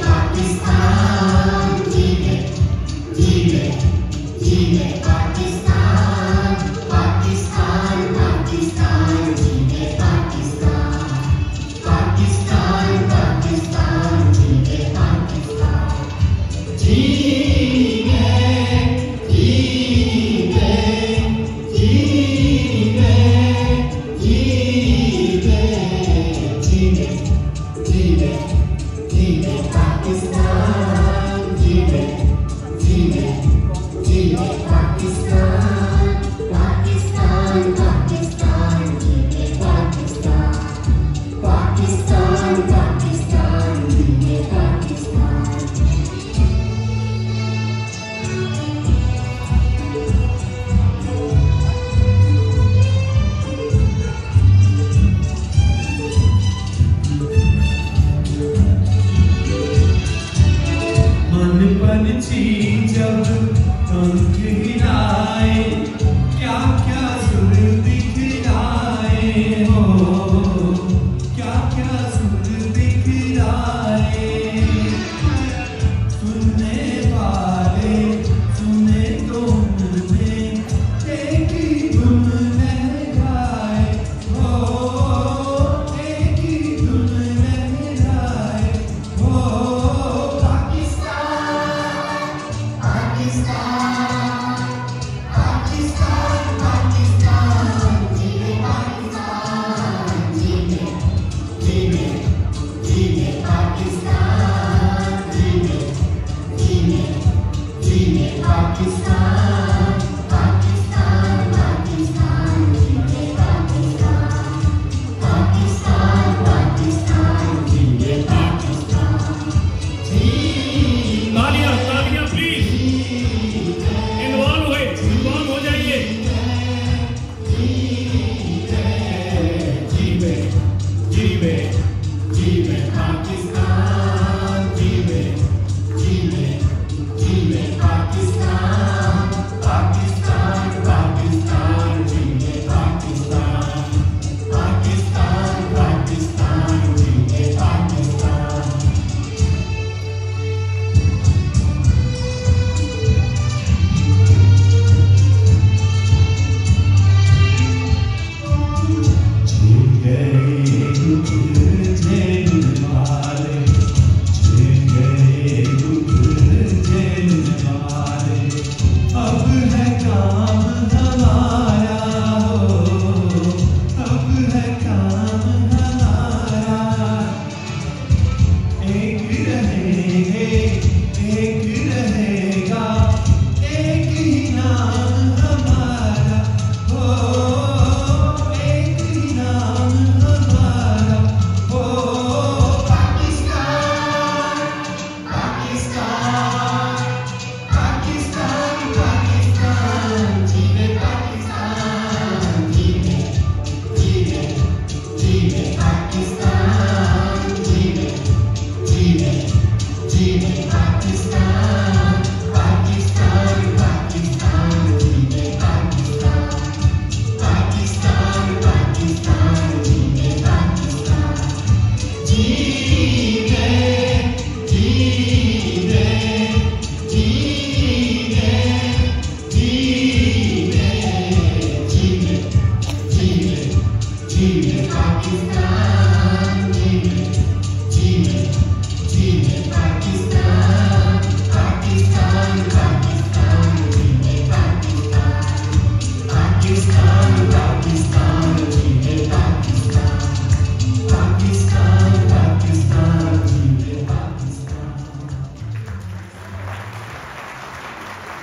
Pakistan, Jimmy, Jimmy, Jimmy, Pakistan. G-Man, Jesus.